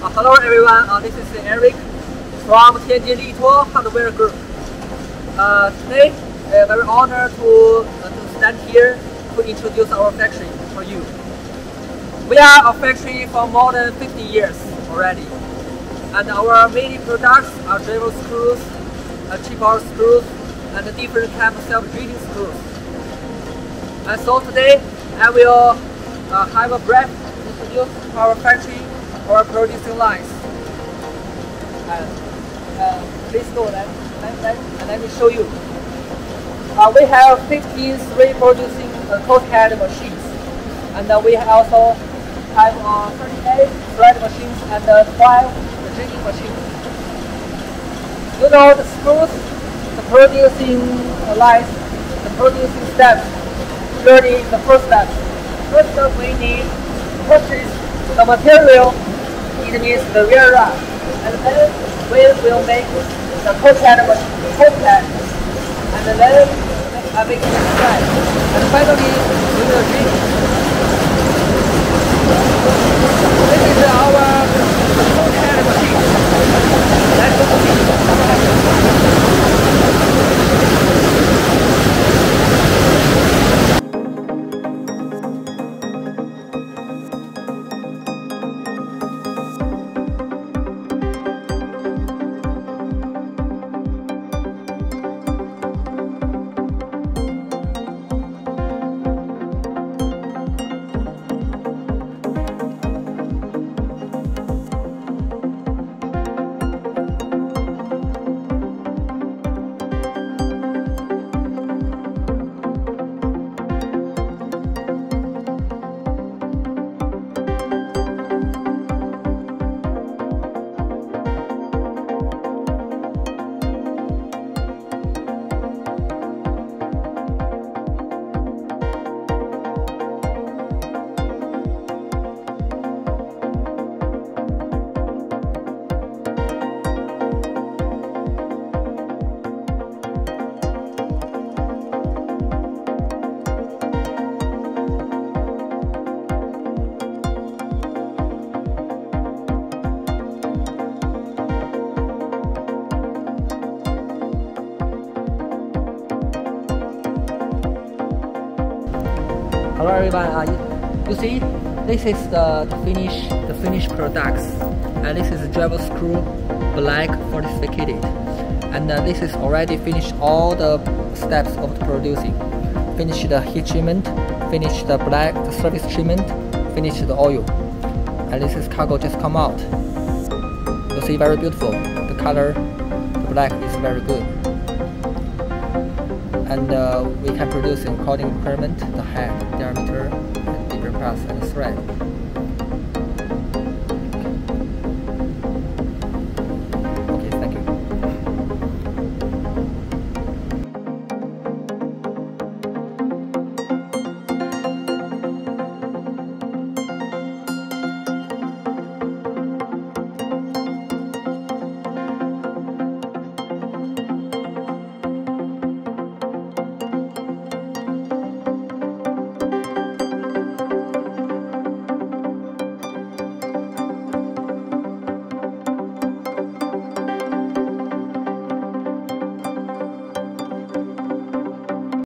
Uh, hello everyone, uh, this is Eric from Tianjin Lituo Hardware Group. Uh, today, I'm very honored to, uh, to stand here to introduce our factory for you. We are a factory for more than 50 years already. And our main products are drywall screws, uh, chipboard screws, and different kind of self-drilling screws. And so today, I will uh, have a brief introduce our factory or producing lines. And, uh, please go, let, let, let, let me show you. Uh, we have 15 three producing uh, cold head machines. And uh, we also have uh, 38 thread machines and uh, 12 drilling machines. You know the screws, the producing lines, the producing steps. Really, the first step. First step we need purchase the material. It means the rear rod. And then we will make the cold head. And then make the thread. And finally, we will drill. Hello everyone. Uh, you see, this is the, the finish the finished products, and this is drywall screw black fortificated, and uh, this is already finished all the steps of the producing. Finished the heat treatment, finished the black the surface treatment, finished the oil, and this is cargo just come out. You see, very beautiful. The color, the black is very good and uh, we can produce according requirement the head, diameter, and different parts and thread.